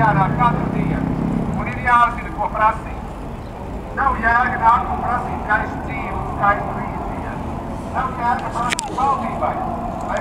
ir jārāk katru dienu. Un ir jāzina, ko prasīt. Nav jēga nākt un prasīt skaistu dzīvi un skaistu vīziju. Nav jēga prasīt valdībai, lai